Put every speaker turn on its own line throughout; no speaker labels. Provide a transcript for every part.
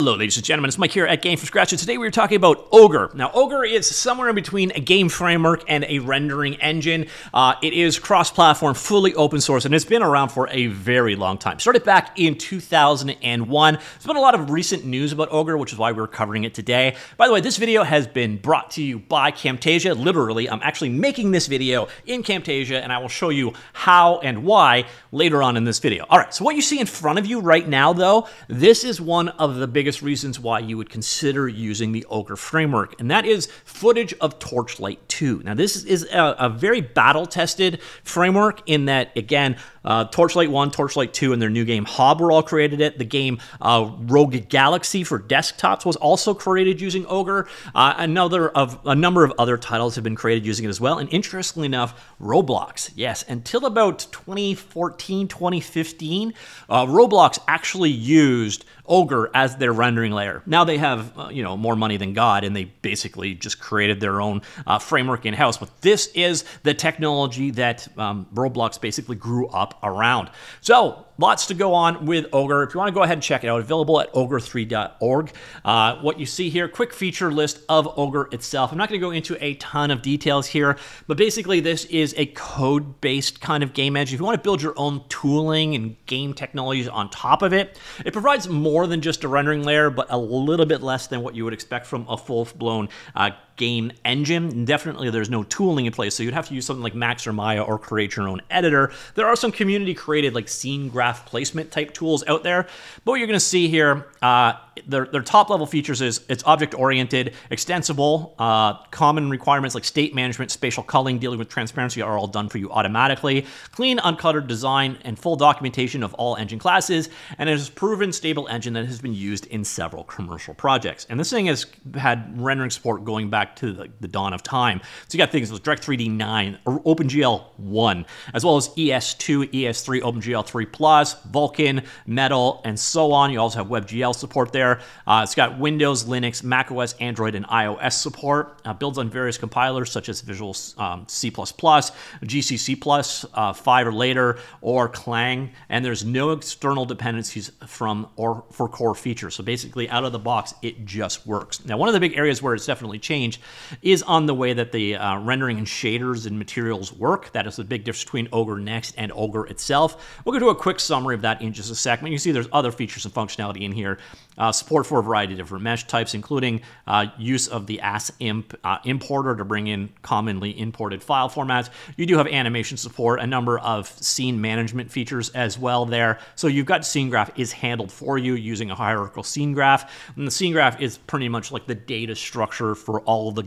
Hello, ladies and gentlemen. It's Mike here at Game from Scratch, and today we are talking about Ogre. Now, Ogre is somewhere in between a game framework and a rendering engine. Uh, it is cross-platform, fully open source, and it's been around for a very long time. Started back in 2001. There's been a lot of recent news about Ogre, which is why we're covering it today. By the way, this video has been brought to you by Camtasia. Literally, I'm actually making this video in Camtasia, and I will show you how and why later on in this video. All right, so what you see in front of you right now, though, this is one of the biggest biggest reasons why you would consider using the Ogre framework, and that is footage of Torchlight 2. Now, this is a, a very battle tested framework in that, again, uh, Torchlight 1, Torchlight 2, and their new game Hob were all created it. The game uh, Rogue Galaxy for desktops was also created using Ogre. Uh, another of a number of other titles have been created using it as well. And interestingly enough, Roblox, yes, until about 2014, 2015, uh, Roblox actually used Ogre as their rendering layer. Now they have, uh, you know, more money than God, and they basically just created their own uh, framework in house. But this is the technology that um, Roblox basically grew up around. So lots to go on with Ogre. If you want to go ahead and check it out, available at ogre3d.org. Uh, what you see here, quick feature list of Ogre itself. I'm not going to go into a ton of details here, but basically this is a code-based kind of game engine. If you want to build your own tooling and game technologies on top of it, it provides more than just a rendering layer, but a little bit less than what you would expect from a full-blown uh, game engine. definitely there's no tooling in place, so you'd have to use something like Max or Maya or create your own editor. There are some community created like scene graph placement type tools out there, but what you're gonna see here, uh, their, their top level features is it's object oriented, extensible, uh, common requirements like state management, spatial culling, dealing with transparency are all done for you automatically, clean, uncluttered design, and full documentation of all engine classes, and it is a proven stable engine that has been used in several commercial projects. And this thing has had rendering support going back to the, the dawn of time. So you got things like Direct3D 9, or OpenGL 1, as well as ES2, ES3, OpenGL 3 Plus, Vulkan, Metal, and so on. You also have WebGL support there. Uh, it's got Windows, Linux, macOS, Android, and iOS support. Uh, builds on various compilers such as Visual um, C++, GCC uh, 5 or later, or Clang, and there's no external dependencies from or for core features. So basically, out of the box, it just works. Now, one of the big areas where it's definitely changed is on the way that the uh, rendering and shaders and materials work. That is the big difference between Ogre Next and Ogre itself. We'll go to a quick summary of that in just a second. You see there's other features and functionality in here. Uh, support for a variety of different mesh types, including uh, use of the Assimp uh, importer to bring in commonly imported file formats. You do have animation support, a number of scene management features as well there. So you've got scene graph is handled for you using a hierarchical scene graph. And the scene graph is pretty much like the data structure for all the,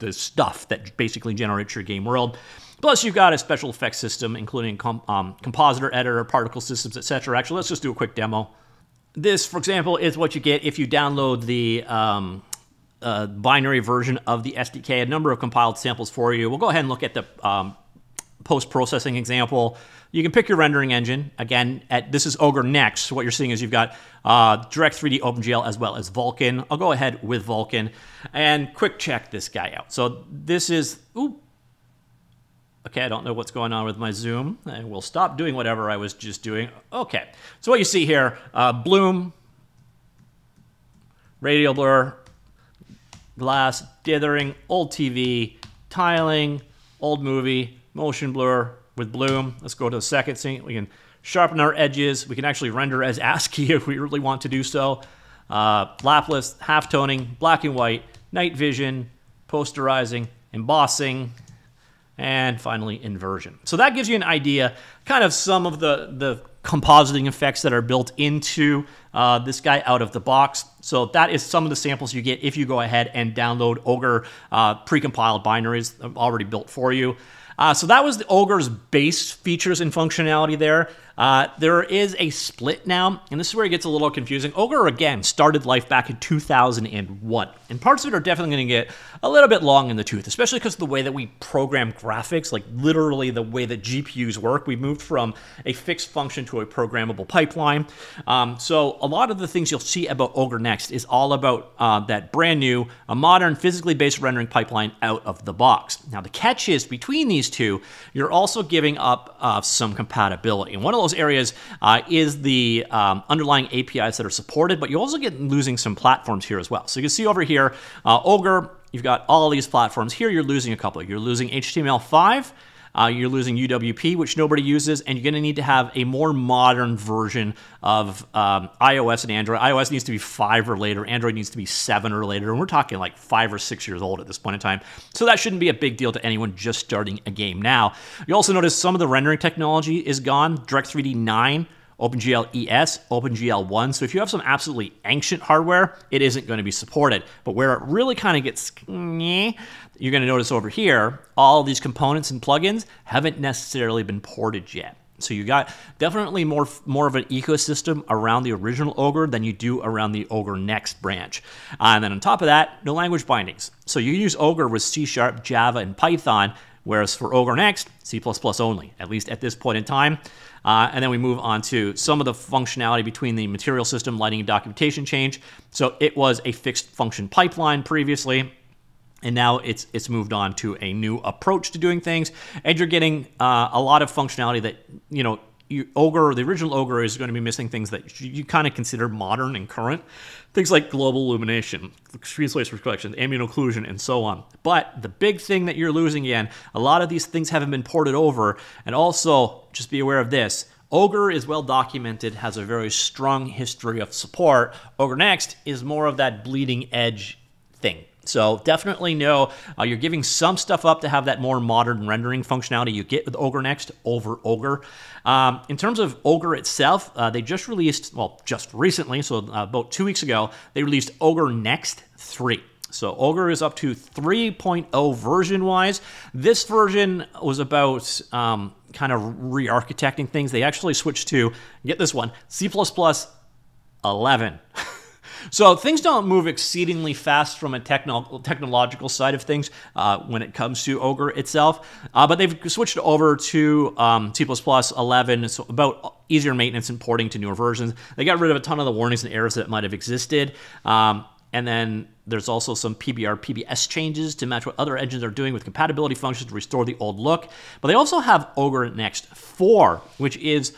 the stuff that basically generates your game world. Plus, you've got a special effects system, including com um, compositor, editor, particle systems, etc. Actually, let's just do a quick demo. This, for example, is what you get if you download the um, uh, binary version of the SDK. A number of compiled samples for you. We'll go ahead and look at the um, post-processing example. You can pick your rendering engine. Again, at, this is Ogre Next. What you're seeing is you've got uh, Direct 3D OpenGL as well as Vulkan. I'll go ahead with Vulkan and quick check this guy out. So this is, ooh, okay, I don't know what's going on with my zoom. I will stop doing whatever I was just doing. Okay, so what you see here, uh, bloom, radial blur, glass, dithering, old TV, tiling, old movie, motion blur with bloom. Let's go to the second scene. We can sharpen our edges. We can actually render as ASCII if we really want to do so. Uh, Laplace, half toning, black and white, night vision, posterizing, embossing, and finally inversion. So that gives you an idea, kind of some of the, the compositing effects that are built into uh, this guy out of the box. So that is some of the samples you get if you go ahead and download Ogre uh, precompiled binaries already built for you. Uh, so that was the Ogre's base features and functionality there. Uh, there is a split now, and this is where it gets a little confusing. Ogre, again, started life back in 2001, and parts of it are definitely going to get a little bit long in the tooth, especially because of the way that we program graphics, like literally the way that GPUs work. We moved from a fixed function to a programmable pipeline. Um, so a lot of the things you'll see about Ogre Next is all about uh, that brand new, a modern, physically based rendering pipeline out of the box. Now, the catch is between these two, you're also giving up uh, some compatibility. And one of those areas uh, is the um, underlying APIs that are supported, but you also get losing some platforms here as well. So you can see over here, uh, Ogre, you've got all these platforms. Here you're losing a couple. You're losing HTML5, uh, you're losing UWP, which nobody uses, and you're going to need to have a more modern version of um, iOS and Android. iOS needs to be five or later, Android needs to be seven or later, and we're talking like five or six years old at this point in time. So that shouldn't be a big deal to anyone just starting a game now. You also notice some of the rendering technology is gone. Direct 3D 9 OpenGL ES, OpenGL 1. So if you have some absolutely ancient hardware, it isn't going to be supported. But where it really kind of gets, you're going to notice over here, all these components and plugins haven't necessarily been ported yet. So you got definitely more more of an ecosystem around the original Ogre than you do around the Ogre Next branch. Uh, and then on top of that, no language bindings. So you use Ogre with C Sharp, Java, and Python, whereas for Ogre Next, C++ only, at least at this point in time. Uh, and then we move on to some of the functionality between the material system, lighting, and documentation change. So it was a fixed function pipeline previously. And now it's it's moved on to a new approach to doing things, and you're getting uh, a lot of functionality that you know you, Ogre, the original Ogre, is going to be missing things that you, you kind of consider modern and current. Things like global illumination, screen space reflection, ambient occlusion, and so on. But the big thing that you're losing again, a lot of these things haven't been ported over. And also, just be aware of this. Ogre is well documented, has a very strong history of support. Ogre Next is more of that bleeding edge thing. So definitely know uh, you're giving some stuff up to have that more modern rendering functionality you get with Ogre Next over Ogre. Um, in terms of Ogre itself, uh, they just released, well, just recently, so uh, about two weeks ago, they released Ogre Next 3. So Ogre is up to 3.0 version wise. This version was about um, kind of re architecting things. They actually switched to, get this one, C 11. So things don't move exceedingly fast from a techno- technological side of things uh, when it comes to Ogre itself, uh, but they've switched over to um, C++ 11, so about easier maintenance and porting to newer versions. They got rid of a ton of the warnings and errors that might have existed. Um, and then there's also some PBR PBS changes to match what other engines are doing with compatibility functions to restore the old look. But they also have Ogre Next 4, which is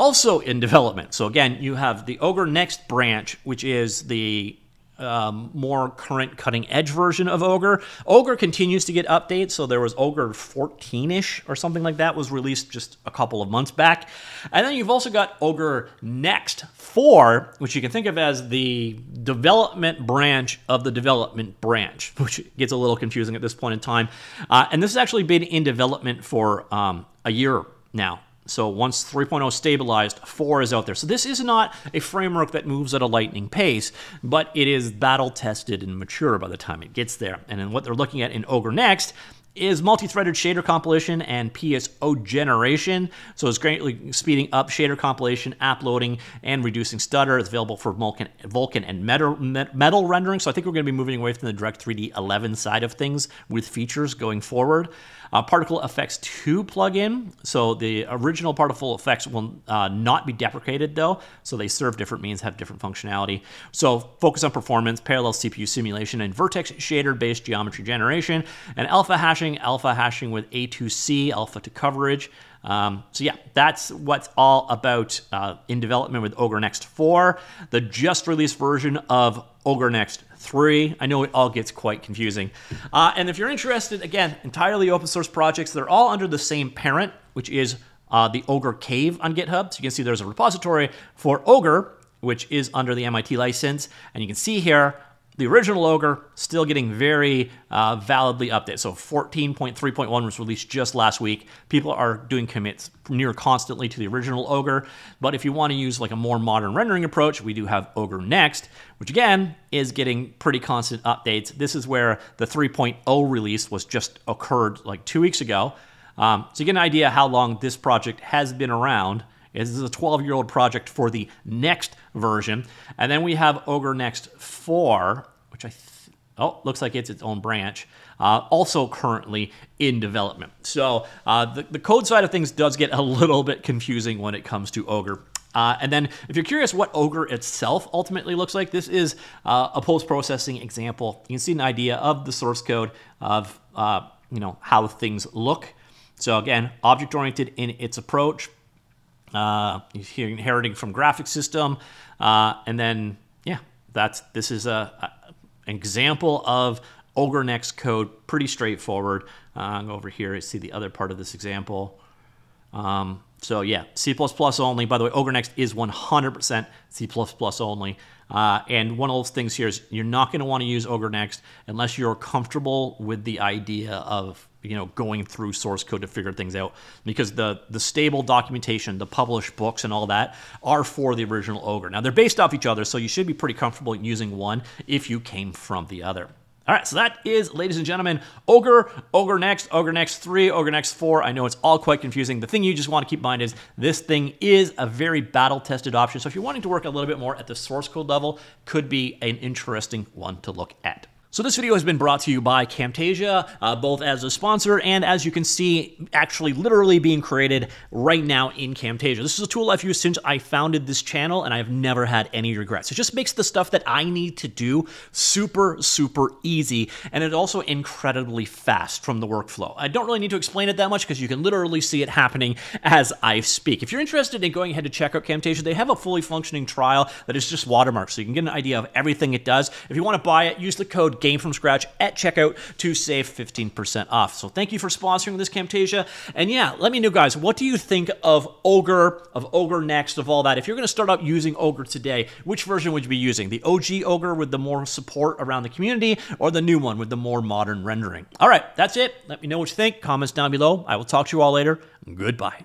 also in development. So again, you have the Ogre Next branch, which is the um, more current cutting edge version of Ogre. Ogre continues to get updates, so there was Ogre 14ish or something like that was released just a couple of months back. And then you've also got Ogre Next 4, which you can think of as the development branch of the development branch, which gets a little confusing at this point in time. Uh, and this has actually been in development for um, a year now. So once 3.0 stabilized, 4 is out there. So this is not a framework that moves at a lightning pace, but it is battle tested and mature by the time it gets there. And then what they're looking at in Ogre Next is multi-threaded shader compilation and PSO generation. So it's greatly speeding up shader compilation, app loading, and reducing stutter. It's available for Vulkan, and metal, metal rendering. So I think we're going to be moving away from the Direct 3D 11 side of things with features going forward. Uh, Particle Effects 2 plugin. So the original Particle Effects will uh, not be deprecated though. So they serve different means, have different functionality. So focus on performance, parallel CPU simulation, and vertex shader based geometry generation, and alpha hashing, alpha hashing with A2C, alpha to coverage. Um, so yeah, that's what's all about uh, in development with Ogre Next 4, the just released version of Ogre Next 3. I know it all gets quite confusing. Uh, and if you're interested, again, entirely open source projects, they're all under the same parent, which is uh, the Ogre Cave on GitHub. So you can see there's a repository for Ogre, which is under the MIT license. And you can see here the original Ogre still getting very uh, validly updated. So 14.3.1 was released just last week. People are doing commits near constantly to the original Ogre. But if you want to use like a more modern rendering approach, we do have Ogre Next, which again is getting pretty constant updates. This is where the 3.0 release was just occurred like two weeks ago. Um, so you get an idea how long this project has been around. This is a 12 year old project for the next version. And then we have Ogre Next 4, which I, oh, looks like it's its own branch, uh, also currently in development. So uh, the, the code side of things does get a little bit confusing when it comes to Ogre. Uh, and then, if you're curious what Ogre itself ultimately looks like, this is uh, a post-processing example. You can see an idea of the source code of uh, you know how things look. So again, object-oriented in its approach, uh, inheriting from graphic system, uh, and then yeah, that's this is a, example of Ogre Next code, pretty straightforward. Uh, go over here and see the other part of this example. Um, so yeah, C++ only. By the way, Ogre Next is 100% C++ only. Uh, and one of those things here is you're not going to want to use Ogre Next unless you're comfortable with the idea of you know going through source code to figure things out because the the stable documentation the published books and all that are for the original ogre now they're based off each other so you should be pretty comfortable using one if you came from the other all right, so that is, ladies and gentlemen, Ogre, Ogre Next, Ogre Next 3, Ogre Next 4. I know it's all quite confusing. The thing you just want to keep in mind is this thing is a very battle-tested option. So if you're wanting to work a little bit more at the source code level, could be an interesting one to look at. So this video has been brought to you by Camtasia, uh, both as a sponsor and as you can see, actually literally being created right now in Camtasia. This is a tool I've used since I founded this channel and I've never had any regrets. It just makes the stuff that I need to do super, super easy and it also incredibly fast from the workflow. I don't really need to explain it that much because you can literally see it happening as I speak. If you're interested in going ahead to check out Camtasia, they have a fully functioning trial that is just watermarked so you can get an idea of everything it does. If you want to buy it, use the game from scratch at checkout to save 15% off. So thank you for sponsoring this Camtasia. And yeah, let me know, guys, what do you think of Ogre, of Ogre Next, of all that? If you're going to start out using Ogre today, which version would you be using? The OG Ogre with the more support around the community or the new one with the more modern rendering? All right, that's it. Let me know what you think. Comments down below. I will talk to you all later. Goodbye.